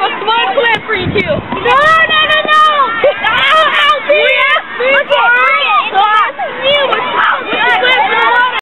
have a smart plan for you